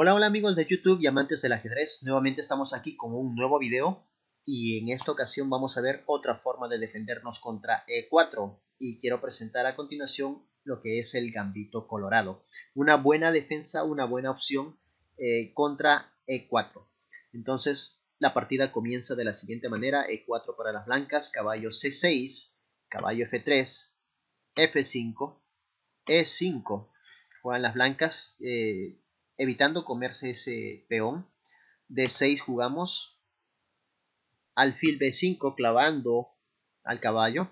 Hola, hola amigos de YouTube y amantes del ajedrez. Nuevamente estamos aquí con un nuevo video y en esta ocasión vamos a ver otra forma de defendernos contra E4 y quiero presentar a continuación lo que es el gambito colorado. Una buena defensa, una buena opción eh, contra E4. Entonces la partida comienza de la siguiente manera, E4 para las blancas, caballo C6, caballo F3, F5, E5. Juegan las blancas eh, evitando comerse ese peón. D6 jugamos alfil B5 clavando al caballo.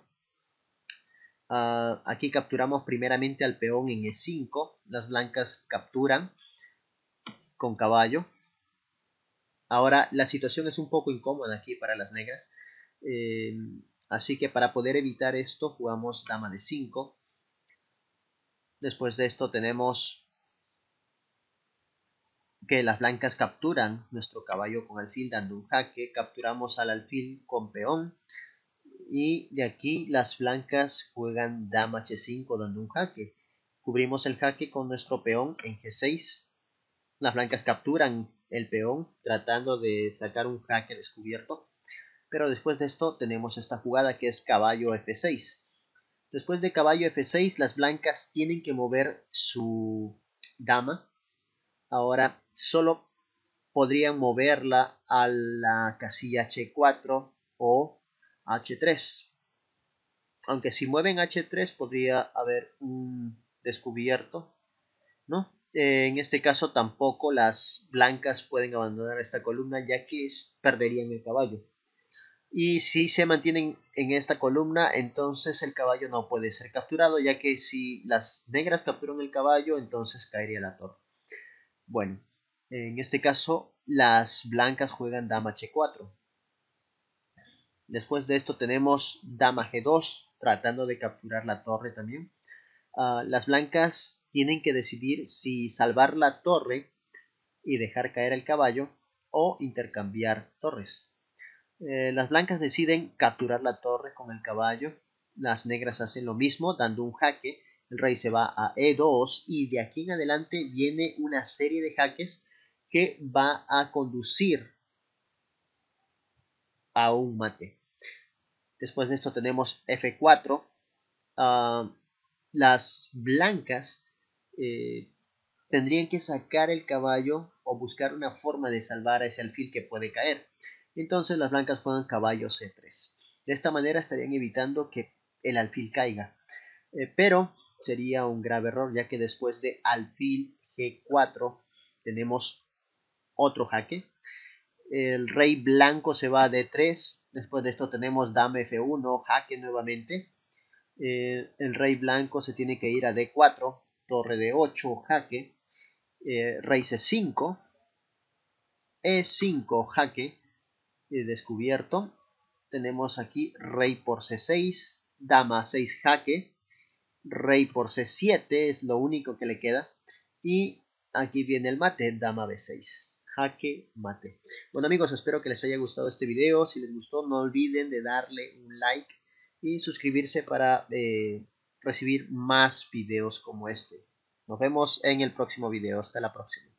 Ah, aquí capturamos primeramente al peón en E5. Las blancas capturan con caballo. Ahora la situación es un poco incómoda aquí para las negras. Eh, así que para poder evitar esto jugamos dama de 5. Después de esto tenemos que las blancas capturan nuestro caballo con alfil dando un jaque. Capturamos al alfil con peón. Y de aquí las blancas juegan dama h5 dando un jaque. Cubrimos el jaque con nuestro peón en g6. Las blancas capturan el peón tratando de sacar un jaque descubierto. Pero después de esto tenemos esta jugada que es caballo f6. Después de caballo f6 las blancas tienen que mover su dama. Ahora solo podrían moverla a la casilla h4 o h3. Aunque si mueven h3 podría haber un descubierto, ¿no? en este caso tampoco las blancas pueden abandonar esta columna ya que perderían el caballo. Y si se mantienen en esta columna, entonces el caballo no puede ser capturado, ya que si las negras capturan el caballo, entonces caería la torre. Bueno, en este caso las blancas juegan dama h4. Después de esto tenemos dama g2, tratando de capturar la torre también. Ah, las blancas tienen que decidir si salvar la torre y dejar caer el caballo o intercambiar torres. Eh, las blancas deciden capturar la torre con el caballo. Las negras hacen lo mismo, dando un jaque. El rey se va a E2 y de aquí en adelante viene una serie de jaques que va a conducir a un mate. Después de esto tenemos F4 las blancas eh, tendrían que sacar el caballo o buscar una forma de salvar a ese alfil que puede caer. Entonces las blancas juegan caballo C3. De esta manera estarían evitando que el alfil caiga. Eh, pero sería un grave error ya que después de alfil G4 tenemos otro jaque. El rey blanco se va a D3. Después de esto tenemos dama F1, jaque nuevamente. Eh, el rey blanco se tiene que ir a D4, torre de 8, jaque, eh, rey C5, E5, jaque, eh, descubierto. Tenemos aquí rey por C6, dama 6, jaque, rey por C7, es lo único que le queda. Y aquí viene el mate, dama B6 jaque mate. Bueno amigos, espero que les haya gustado este video. Si les gustó, no olviden de darle un like y suscribirse para eh, recibir más videos como este. Nos vemos en el próximo video. Hasta la próxima.